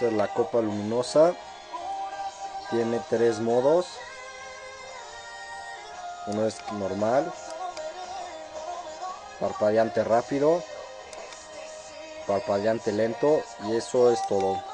Esta es la copa luminosa. Tiene tres modos. Uno es normal. Parpadeante rápido. Parpadeante lento. Y eso es todo.